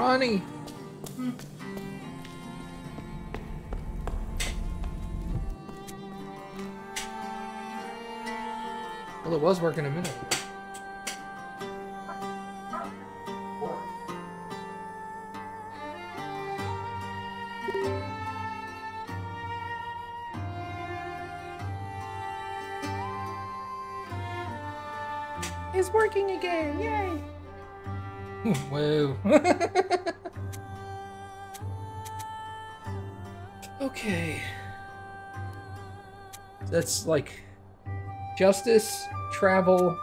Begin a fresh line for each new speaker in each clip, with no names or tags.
Ronnie!
Hmm.
Well, it was working a minute.
It's working again! Yay!
Whoa. okay. That's like justice, travel.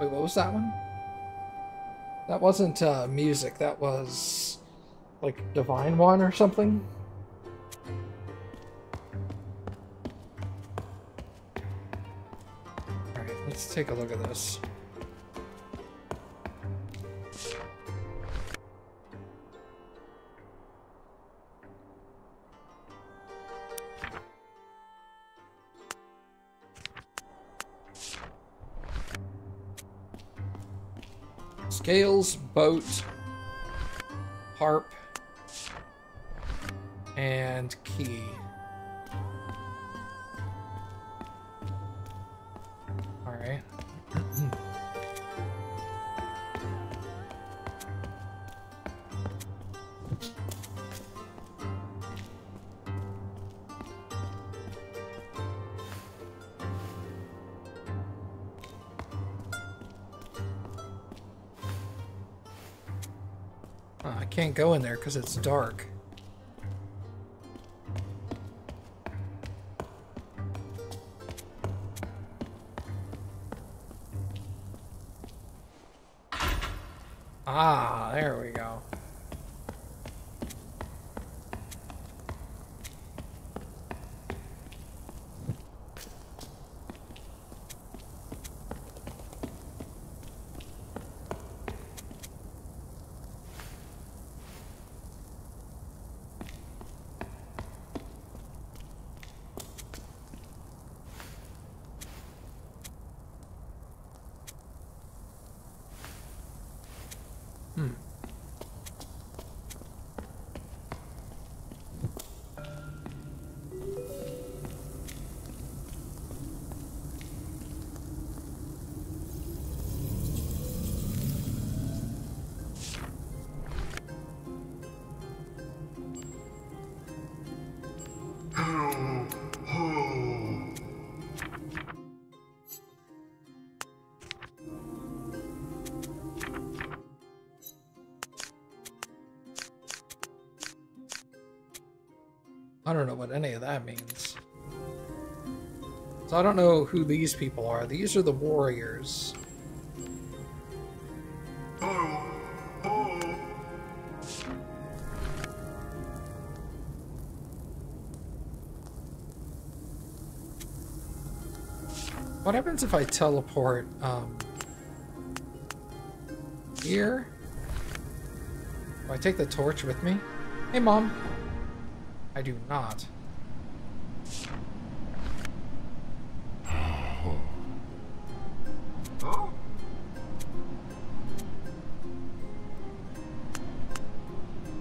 Wait, what was that one? That wasn't uh, music. That was like divine one or something. All right, let's take a look at this. Scales, boat, harp, and key. Can't go in there because it's dark. I don't know what any of that means. So I don't know who these people are. These are the warriors. What happens if I teleport, um, here? Do I take the torch with me? Hey, Mom. I do not.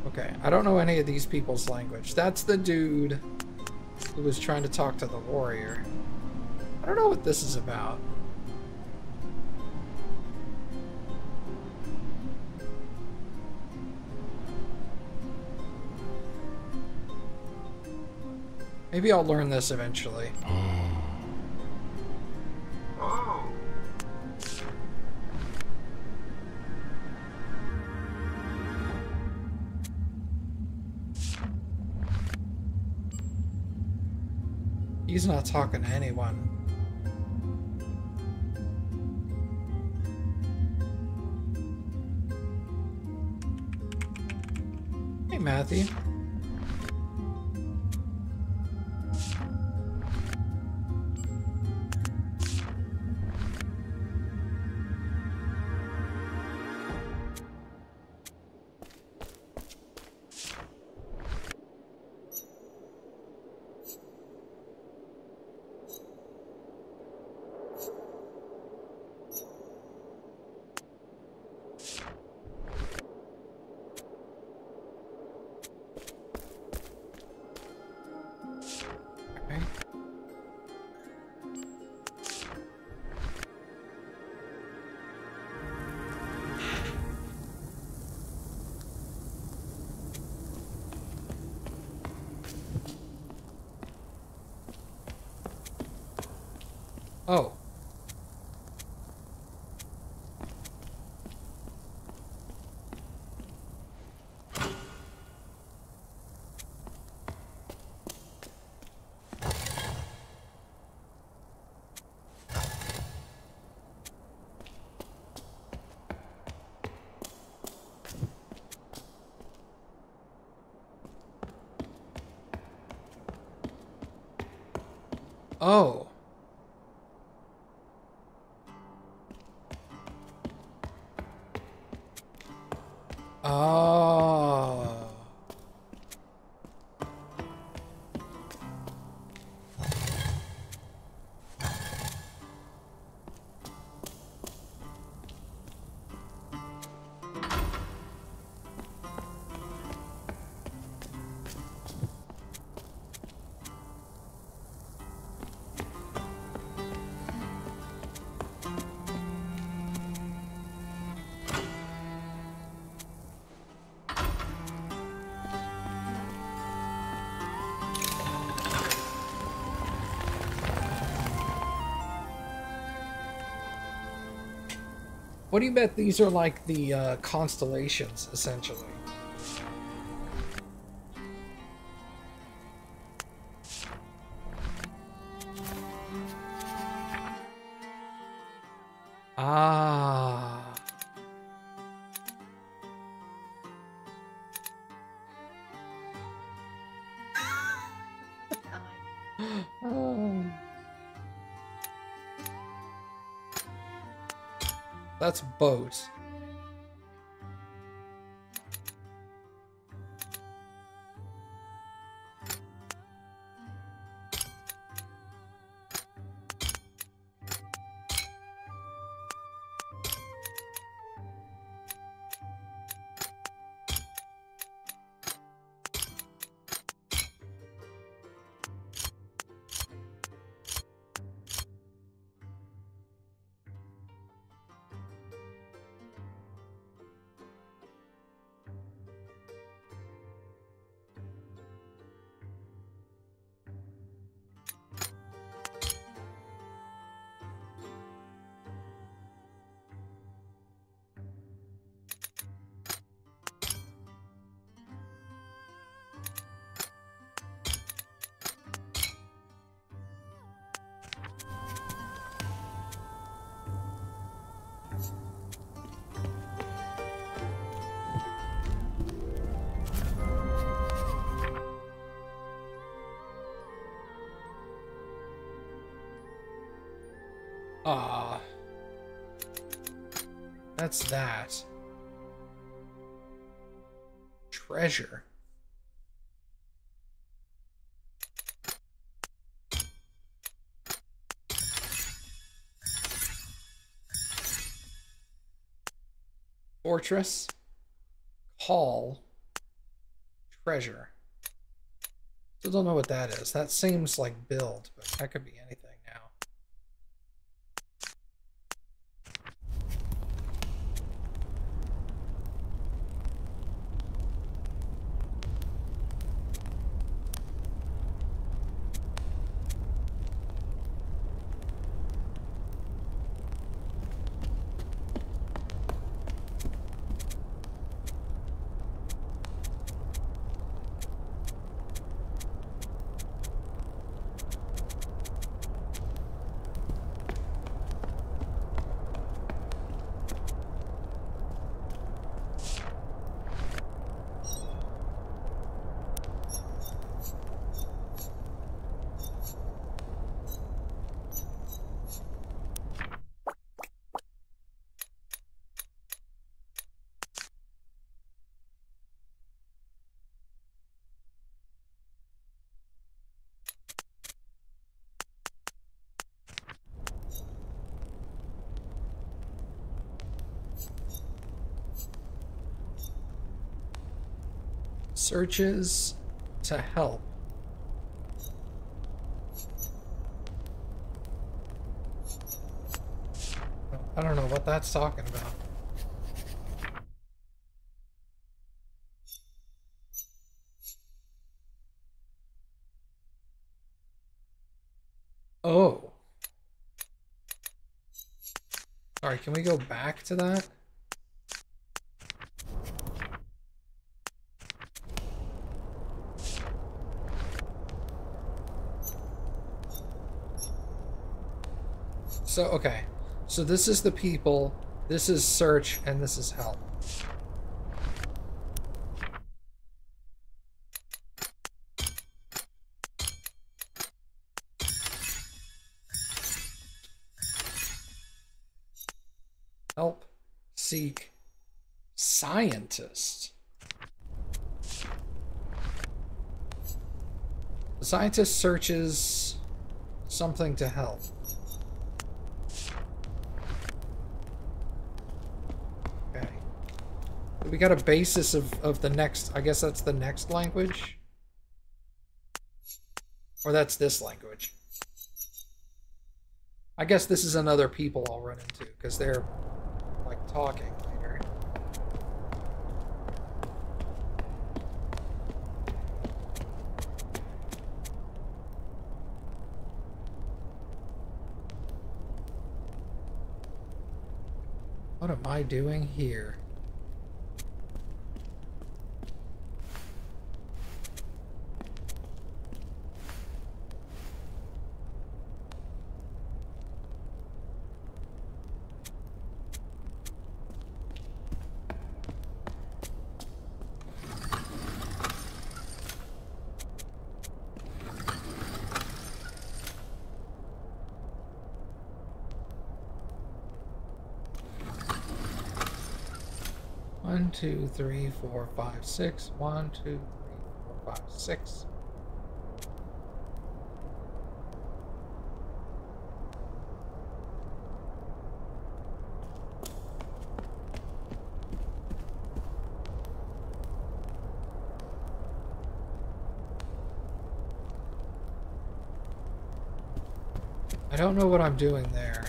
Okay, I don't know any of these people's language. That's the dude who was trying to talk to the warrior. I don't know what this is about. Maybe I'll learn this eventually. He's not talking to anyone. Hey, Matthew. Oh. Do you bet these are like the uh, constellations, essentially? Ah. That's boat. That. Treasure. Fortress. Hall. Treasure. Still don't know what that is. That seems like build, but that could be anything now. Searches to help. I don't know what that's talking about. Oh. Alright, can we go back to that? So, okay. So this is the people, this is search, and this is help. Help seek scientist. The scientist searches something to help. Okay. We got a basis of, of the next, I guess that's the next language? Or that's this language. I guess this is another people I'll run into, because they're like talking. What am I doing here? One, two, three, four, five, six. One, two, three, four, five, six. I don't know what I'm doing there.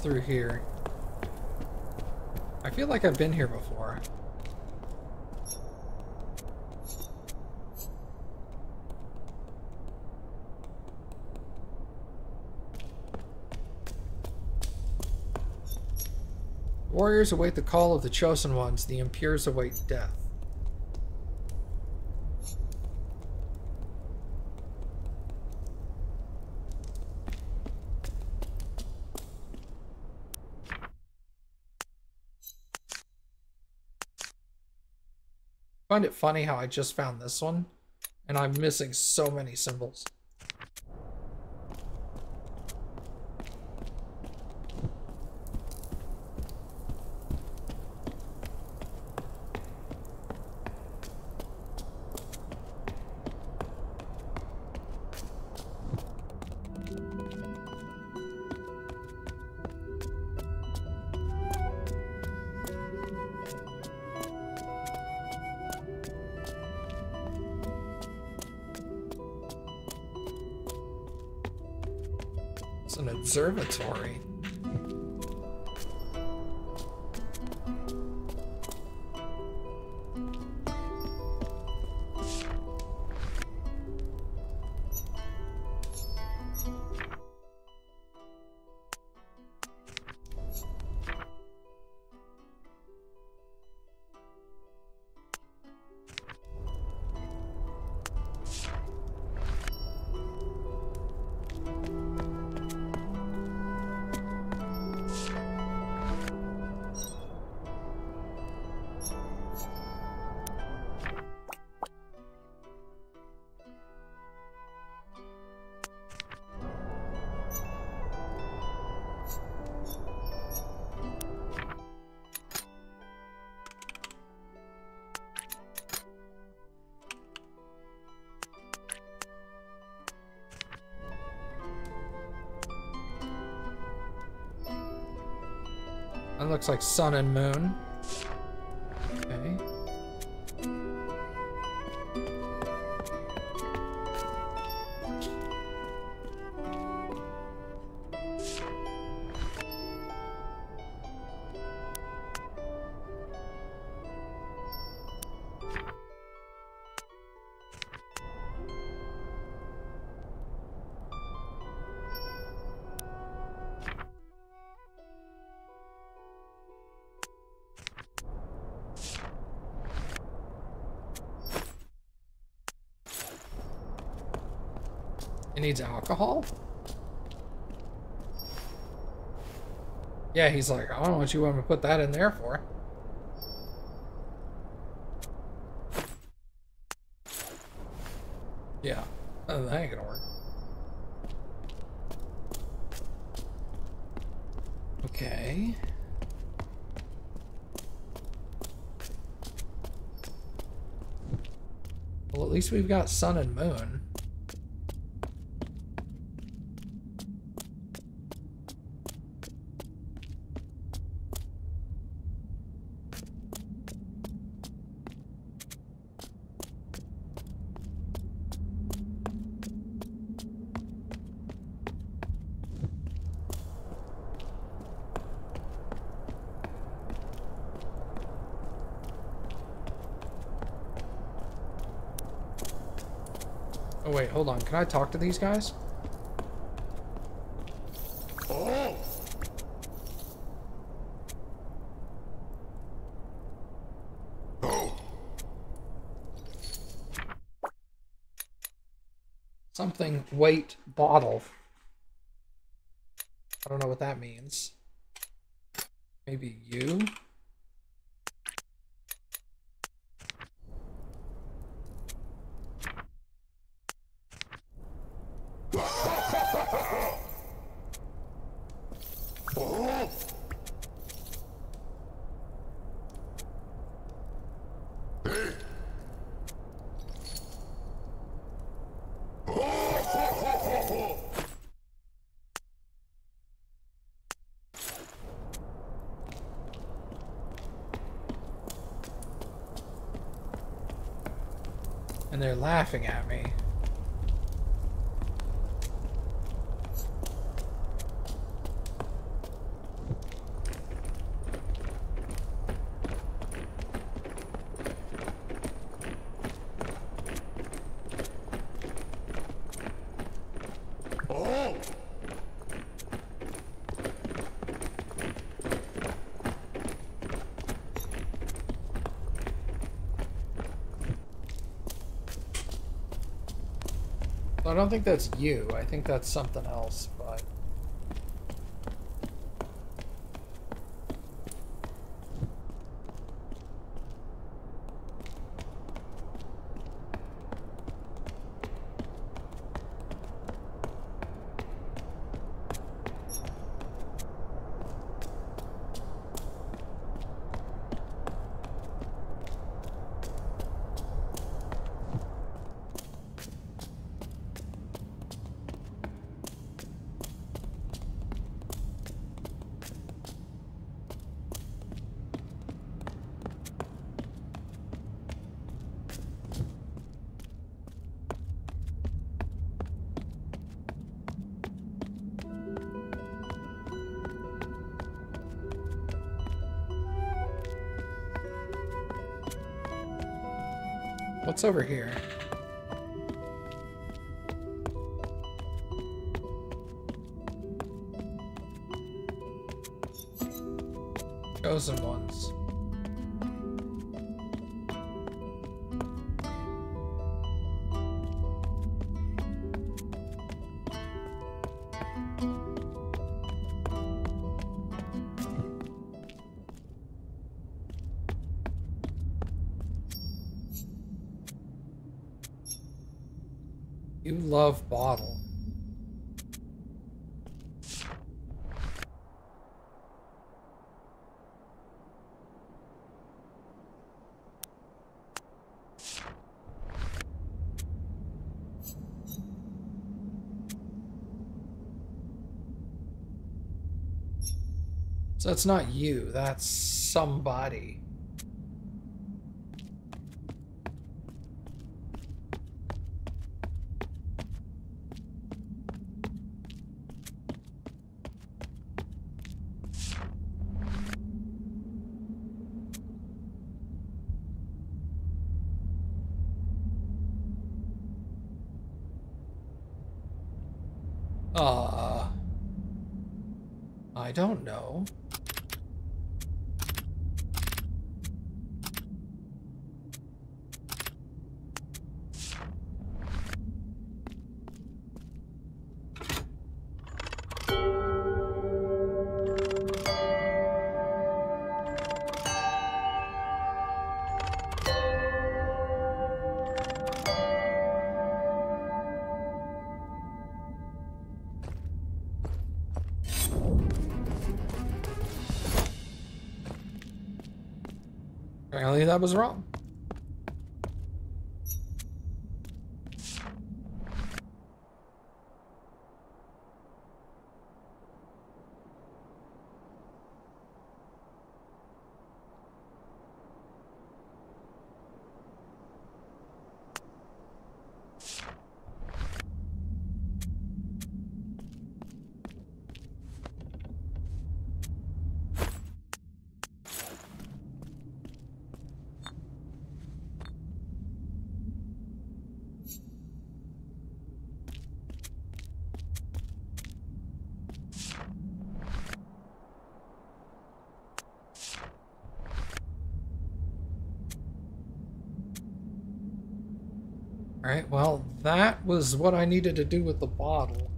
Through here? I feel like I've been here before. Warriors await the call of the chosen ones, the impures await death. Find it funny how I just found this one and I'm missing so many symbols. Looks like sun and moon. Needs alcohol? Yeah, he's like, I don't know what you want me to put that in there for. Yeah, uh, that ain't gonna work. Okay. Well, at least we've got sun and moon. Oh wait, hold on. Can I talk to these guys? Something weight bottle. I don't know what that means. Maybe you? And they're laughing at me. I don't think that's you. I think that's something else, over here? So that's not you, that's somebody. That was wrong. Alright, well, that was what I needed to do with the bottle.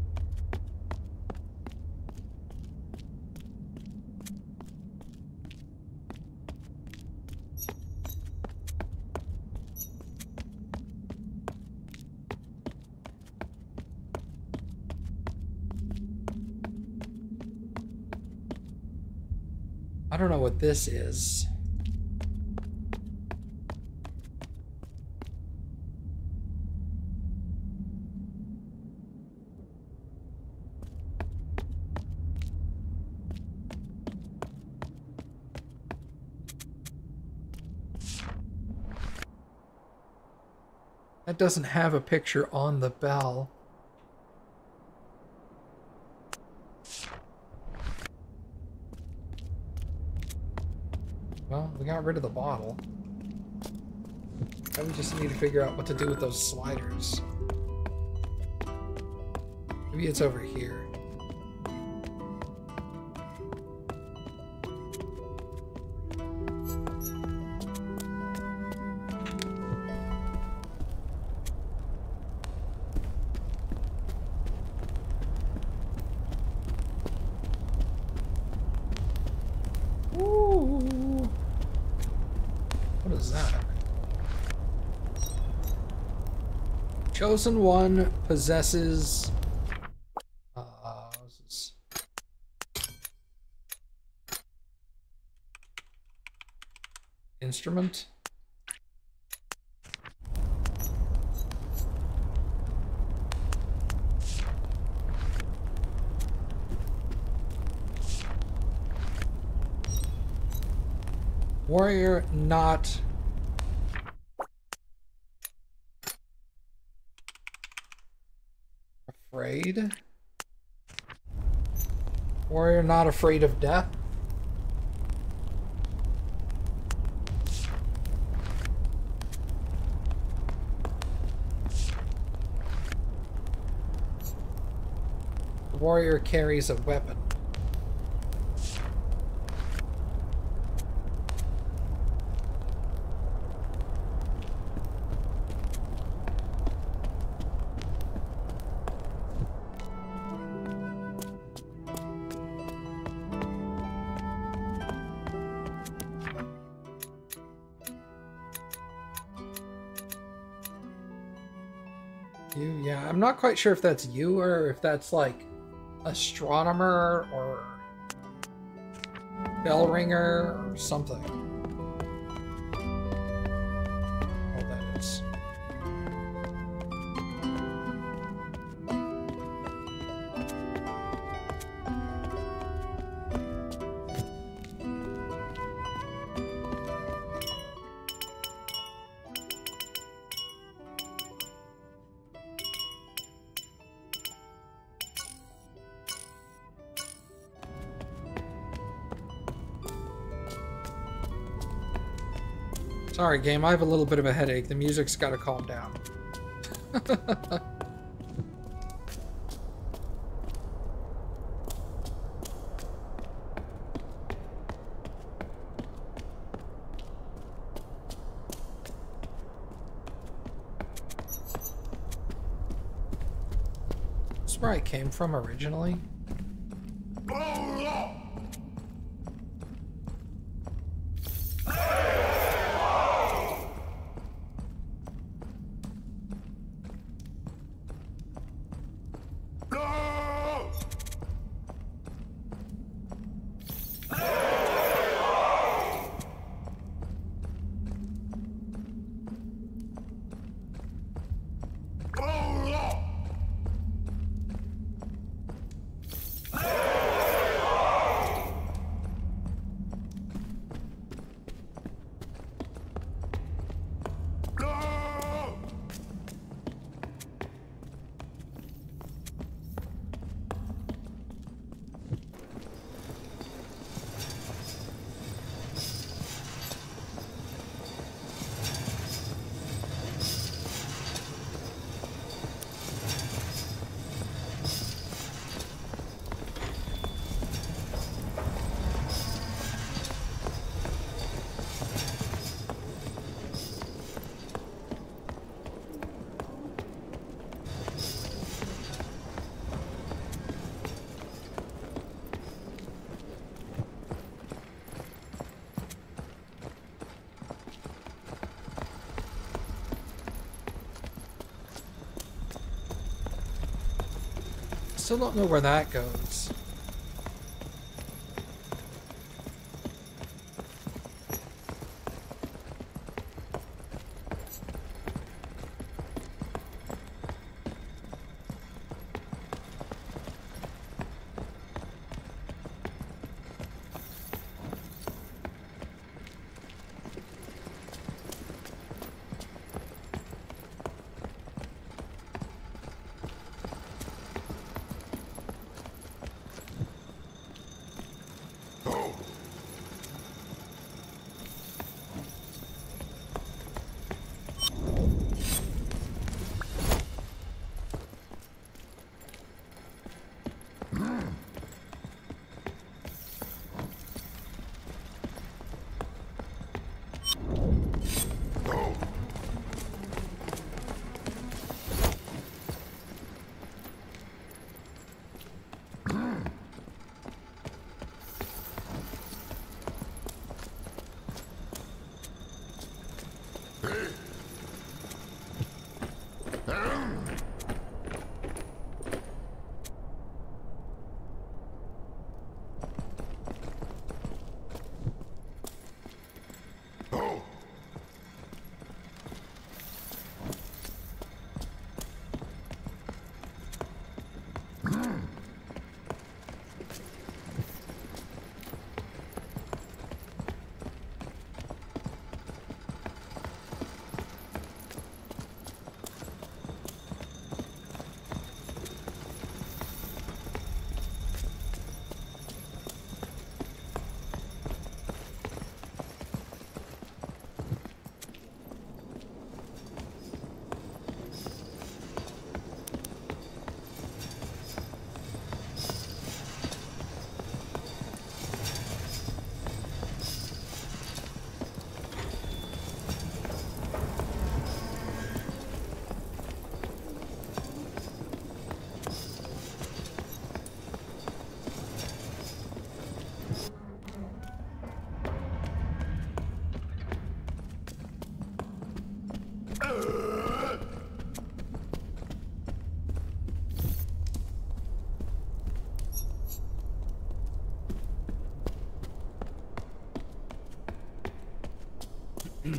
I don't know what this is. Doesn't have a picture on the bell. Well, we got rid of the bottle. Now we just need to figure out what to do with those sliders. Maybe it's over here. Chosen one possesses. Uh. Instrument. Warrior not afraid. Warrior not afraid of death. Warrior carries a weapon. Quite sure if that's you or if that's like astronomer or bell ringer or something. Sorry, game. I have a little bit of a headache. The music's got to calm down. Where I came from originally. Still don't know where that goes. I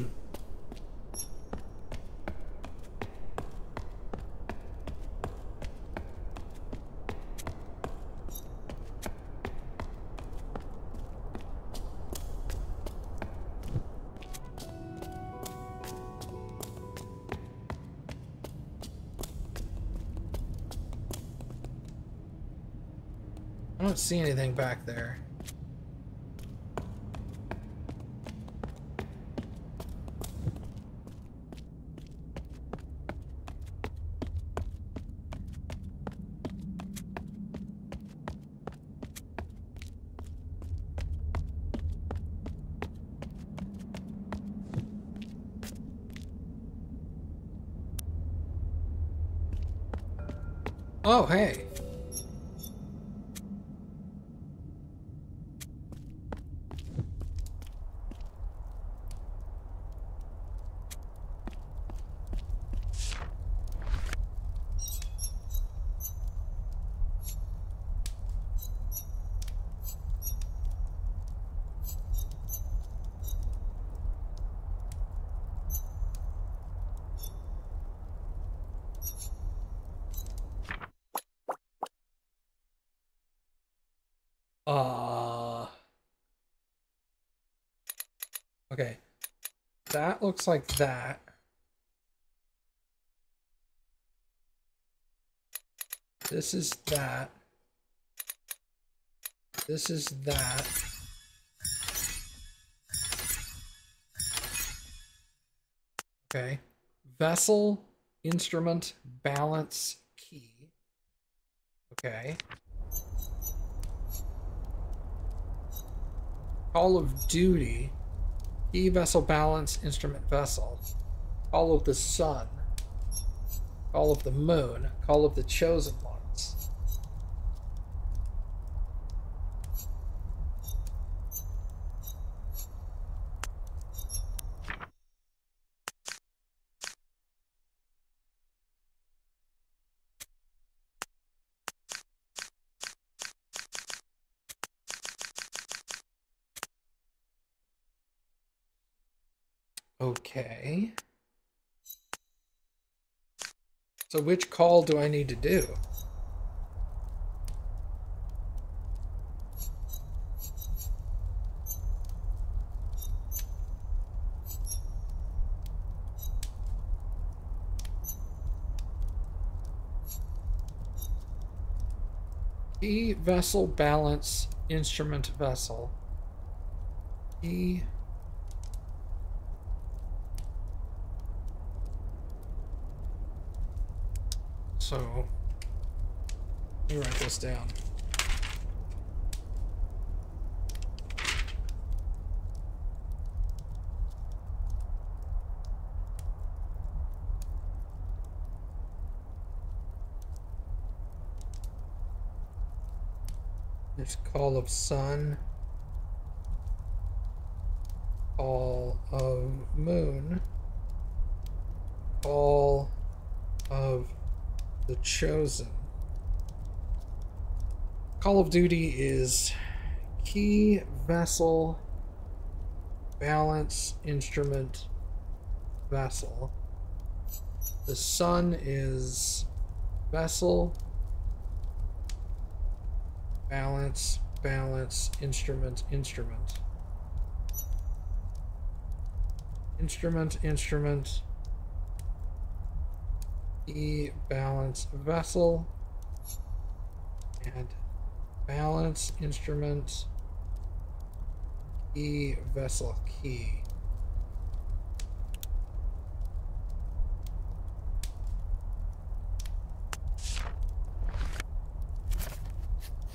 don't see anything back there. Oh, hey. Uh Okay. That looks like that. This is that. This is that. Okay. Vessel, instrument, balance, key. Okay. Call of Duty. Key vessel balance, instrument vessel. Call of the Sun. Call of the Moon. Call of the Chosen Ones. Okay. So which call do I need to do? Key vessel balance instrument vessel. Key So, let me write this down. There's Call of Sun, Call of Moon, Call of the Chosen. Call of Duty is key, vessel, balance, instrument, vessel. The Sun is vessel, balance, balance, instrument, instrument. Instrument, instrument, E balance vessel and balance instrument E vessel key.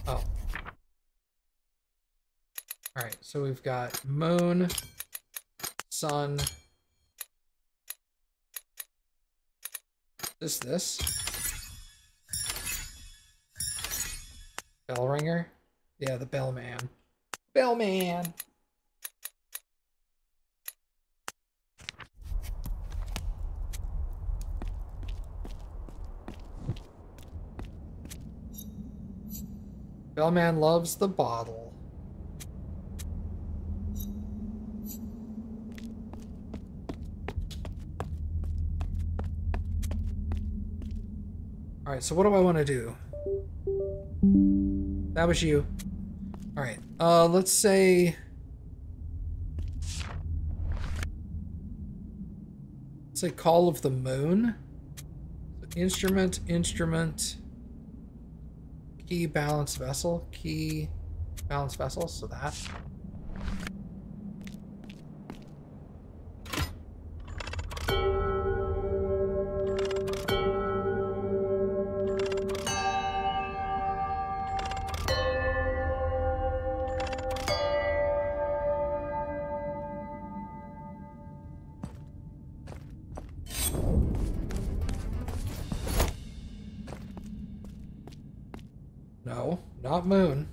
Oh. All right, so we've got moon, sun, is this? Bell ringer? Yeah, the bellman. Bellman! Bellman loves the bottle. Alright, so what do I want to do? That was you. Alright, uh, let's say... Let's say Call of the Moon. Instrument, instrument, key, balance, vessel, key, balance, vessel, so that. No, not moon.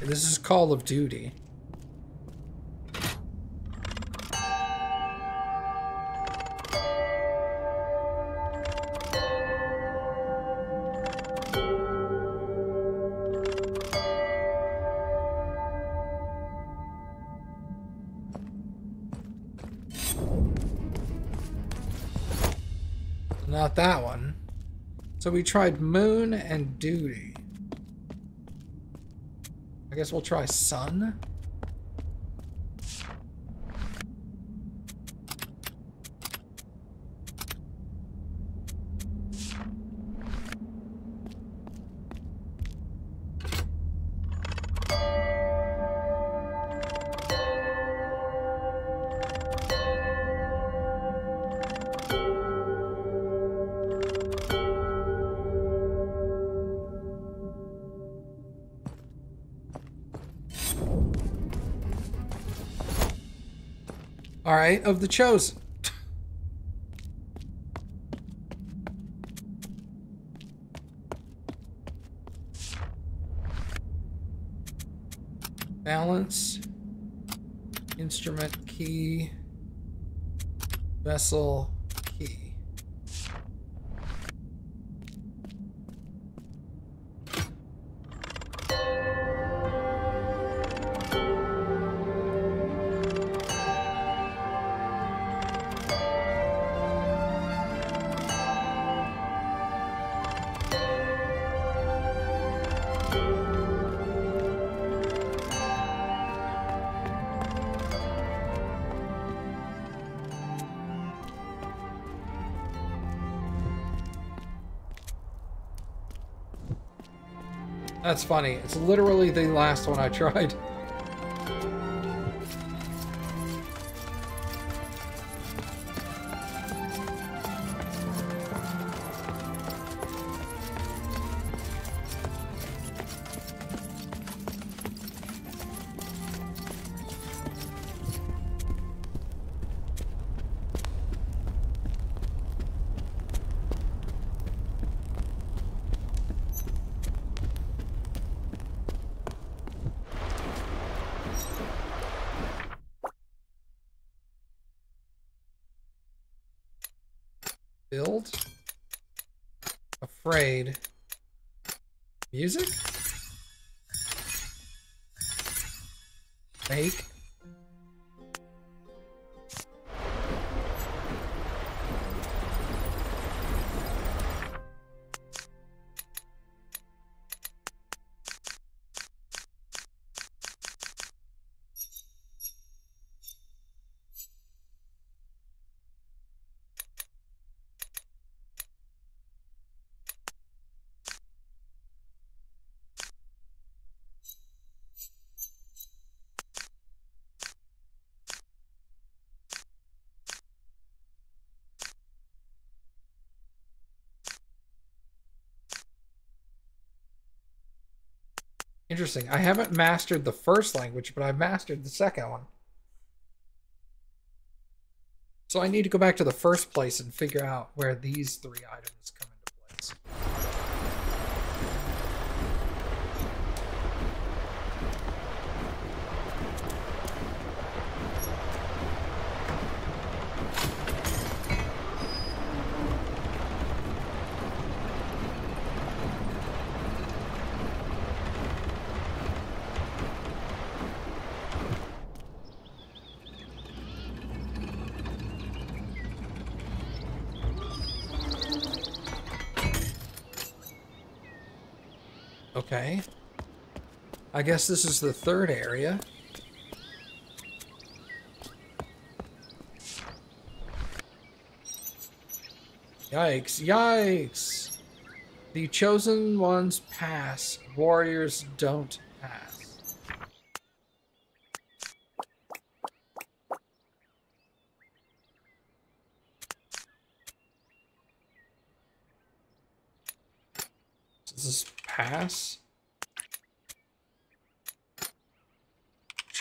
This is Call of Duty. We tried Moon and Duty. I guess we'll try Sun. Of the chosen. Balance, instrument key, vessel That's funny. It's literally the last one I tried. Interesting. I haven't mastered the first language, but I've mastered the second one. So I need to go back to the first place and figure out where these three items I guess this is the third area. Yikes, yikes! The chosen ones pass, warriors don't pass. Does this pass?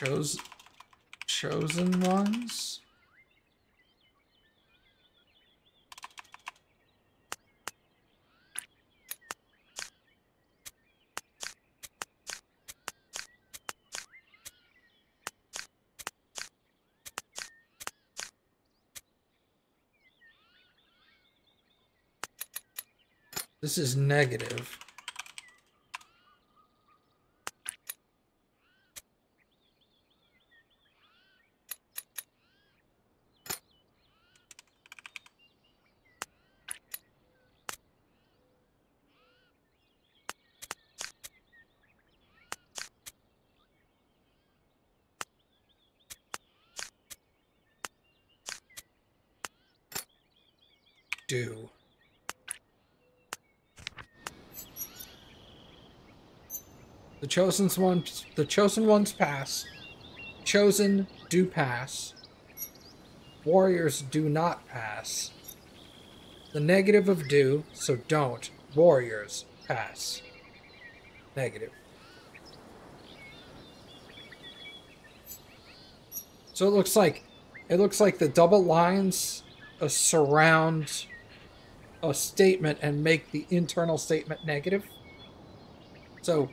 Chose chosen ones? This is negative. Do. The chosen ones, the chosen ones pass. Chosen do pass. Warriors do not pass. The negative of do, so don't. Warriors pass. Negative. So it looks like it looks like the double lines surround a statement and make the internal statement negative. So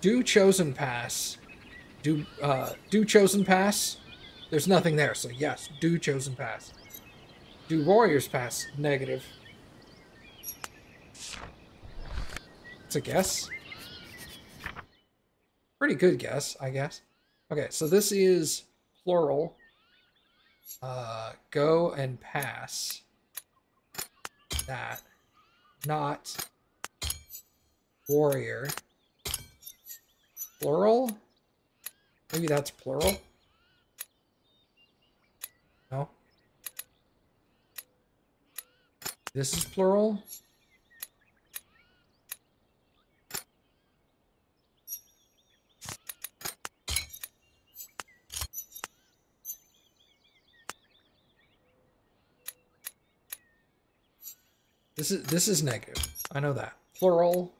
do chosen pass. Do uh do chosen pass. There's nothing there, so yes, do chosen pass. Do warriors pass negative. It's a guess. Pretty good guess, I guess. Okay, so this is plural. Uh, go and pass that. Not warrior. Plural? Maybe that's plural? No? This is plural? This is this is negative. I know that. Plural.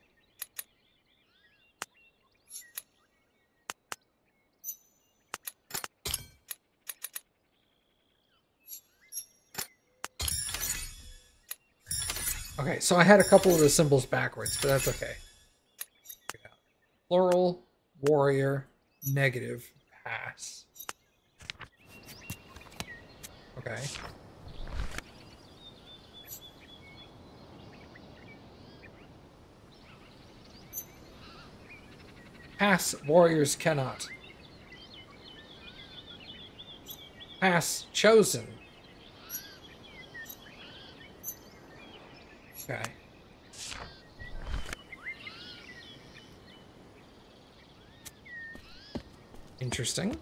Okay, so I had a couple of the symbols backwards, but that's okay. Plural, warrior, negative, pass. Okay. Pass, warriors cannot. Pass, chosen. Okay. Interesting.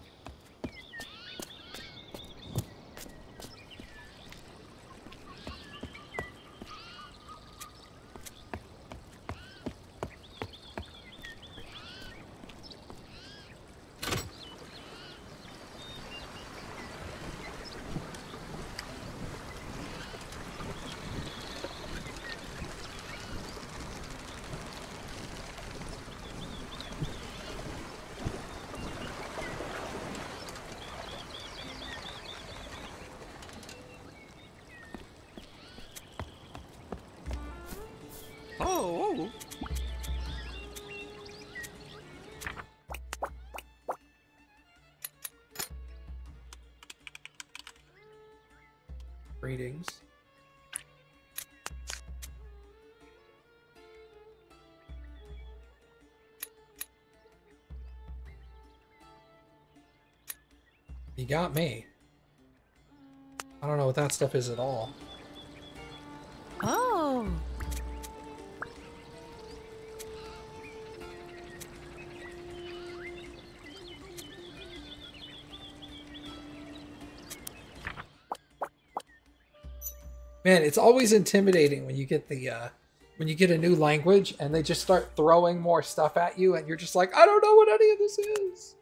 Got me. I don't know what that stuff is at all.
Oh.
Man, it's always intimidating when you get the uh when you get a new language and they just start throwing more stuff at you and you're just like, I don't know what any of this is.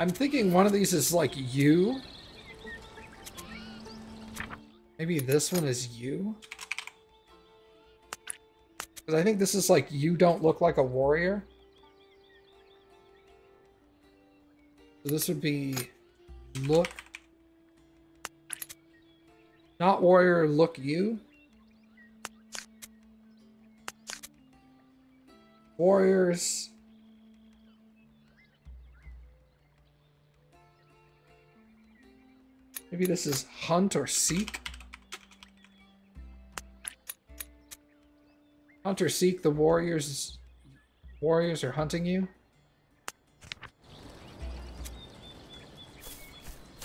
I'm thinking one of these is like you. Maybe this one is you. Because I think this is like you don't look like a warrior. So this would be look. Not warrior, look you. Warriors. Maybe this is hunt or seek. Hunt or seek the warriors. Warriors are hunting you.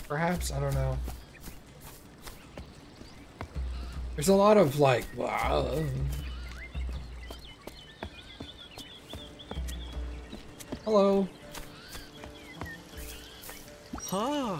Perhaps I don't know. There's a lot of like. Wow. Hello.
Huh.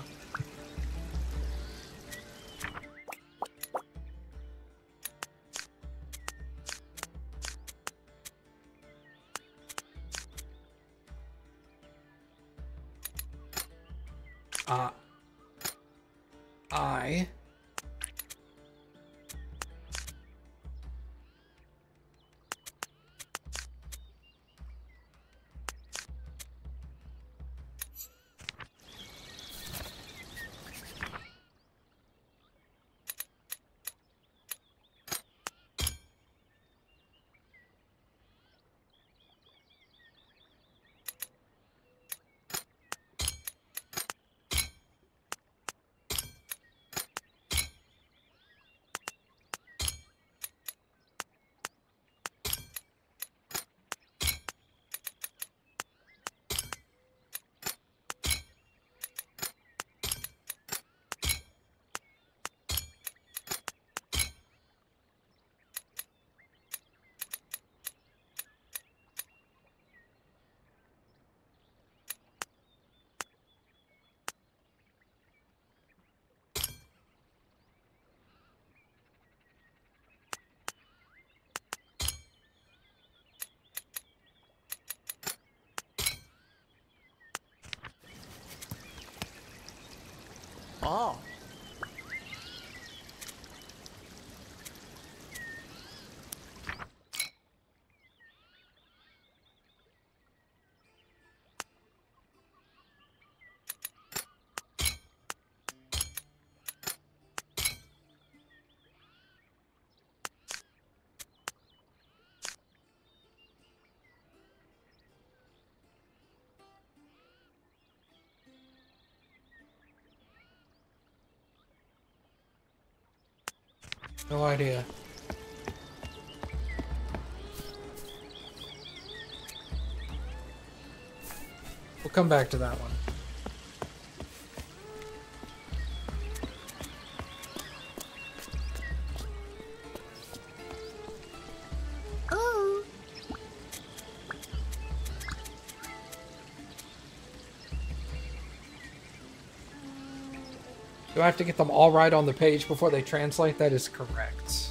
Oh.
No idea. We'll come back to that one. Do I have to get them all right on the page before they translate? That is correct.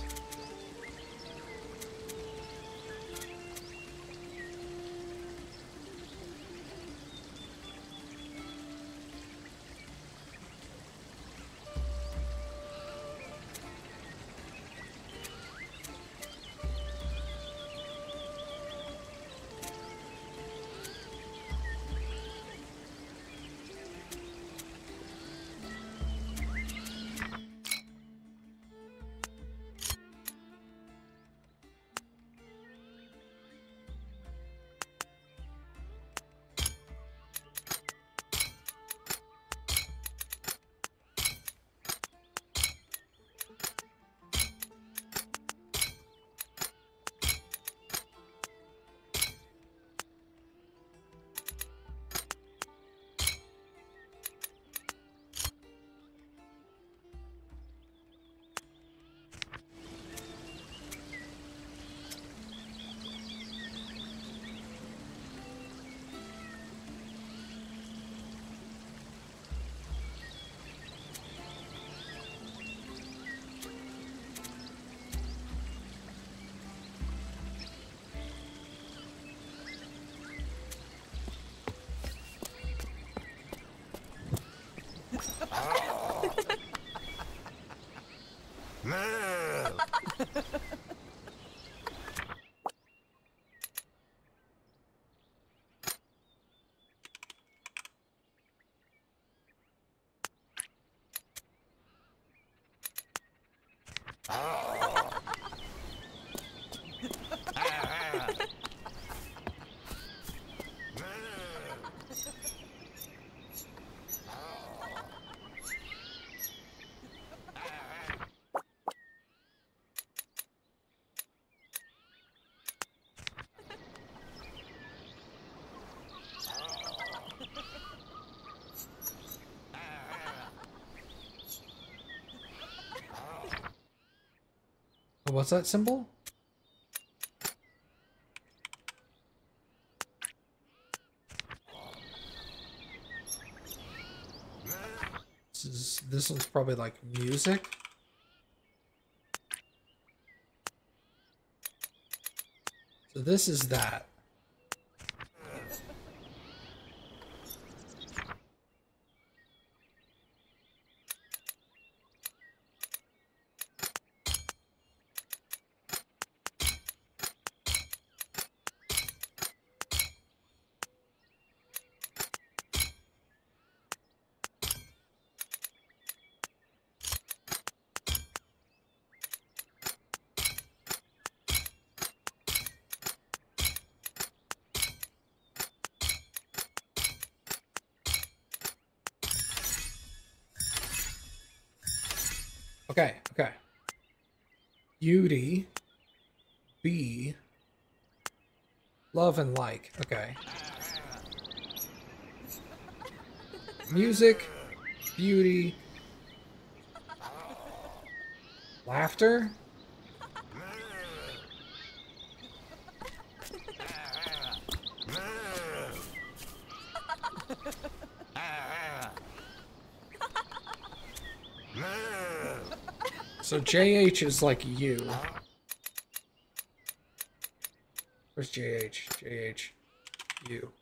What's that symbol? This is this one's probably like music. So this is that. Okay, okay. Beauty. B. Love and like. Okay. Music. Beauty. Laughter. So JH is like you. Where's JH? JH. You.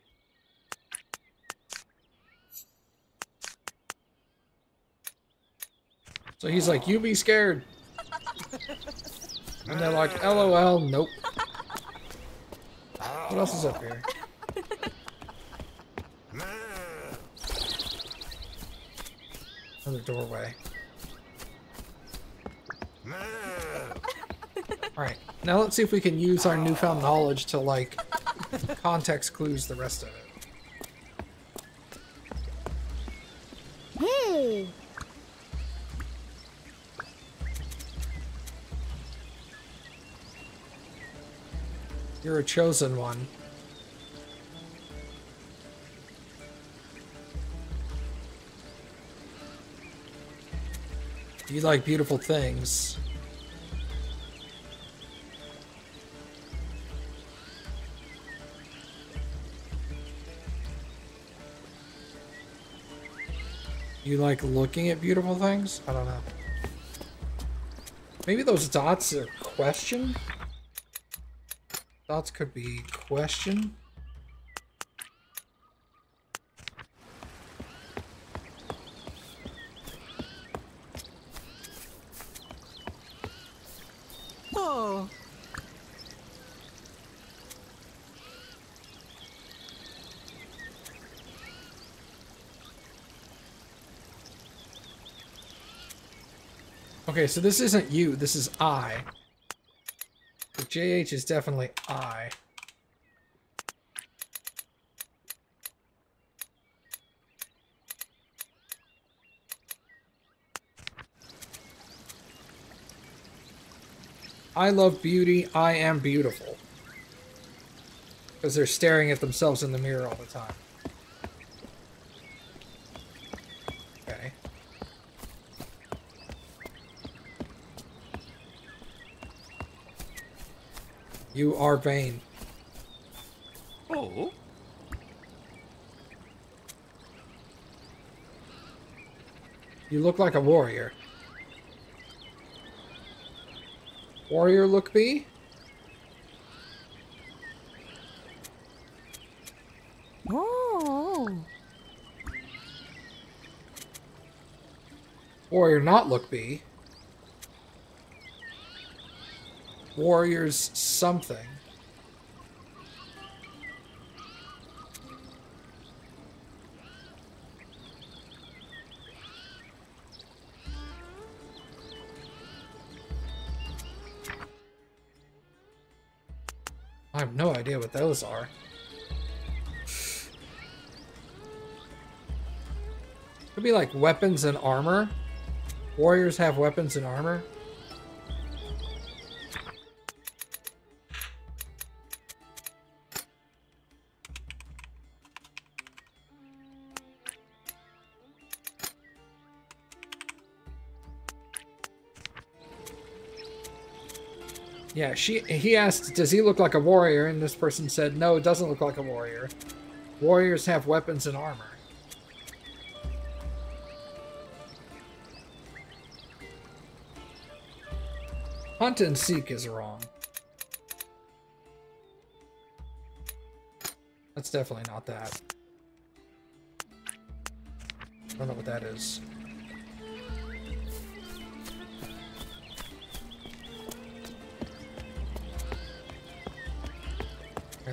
So he's like, you be scared. And they're like, LOL, nope. What else is up here? Another doorway. Alright, now let's see if we can use our newfound knowledge to, like, context clues the rest of it.
Hey.
You're a chosen one. You like beautiful things. You like looking at beautiful things? I don't know. Maybe those dots are question? Dots could be question.
Oh.
Okay, so this isn't you, this is I. The JH is definitely I. I love beauty, I am beautiful. Because they're staring at themselves in the mirror all the time. Okay. You are vain.
Oh.
You look like a warrior. Warrior look be?
Oh.
Warrior not look be. Warriors something. I have no idea what those are. Could be like weapons and armor. Warriors have weapons and armor. Yeah, she he asked, does he look like a warrior? And this person said, no, it doesn't look like a warrior. Warriors have weapons and armor. Hunt and seek is wrong. That's definitely not that. I don't know what that is.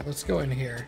Let's go in here.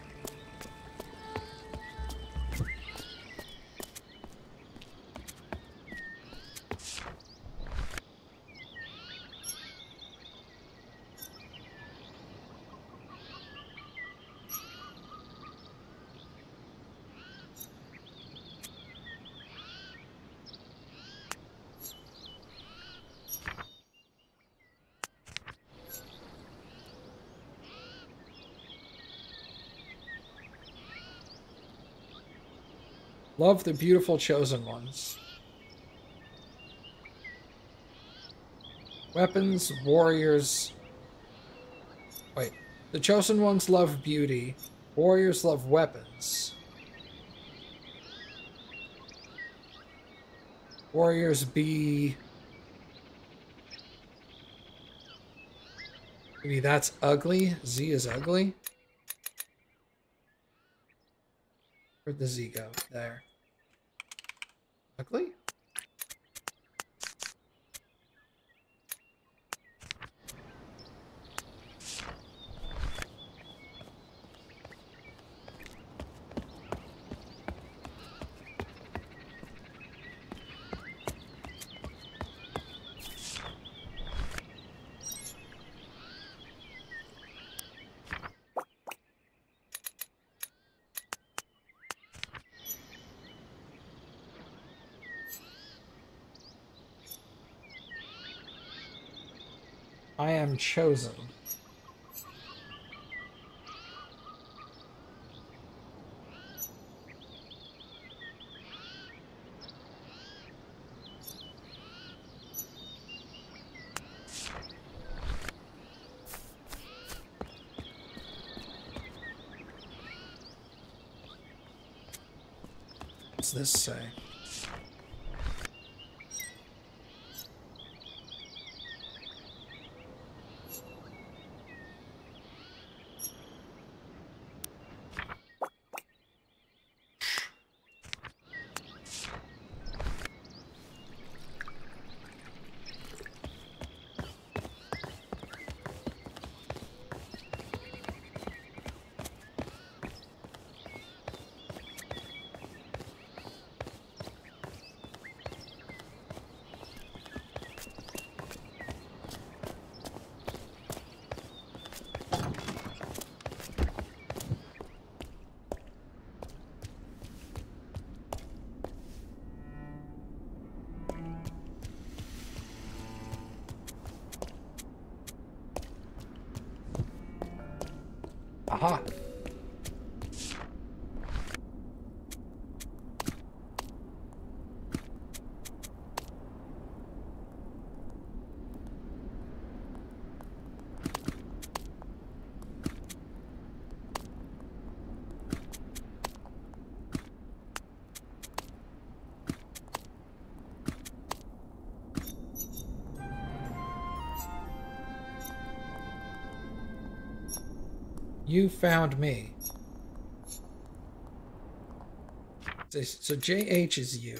Love the beautiful chosen ones. Weapons, warriors. Wait. The chosen ones love beauty. Warriors love weapons. Warriors be... Maybe that's ugly. Z is ugly. Where'd the Z go? There. Ugly? Am chosen. What's this say? You found me. So, JH is. You.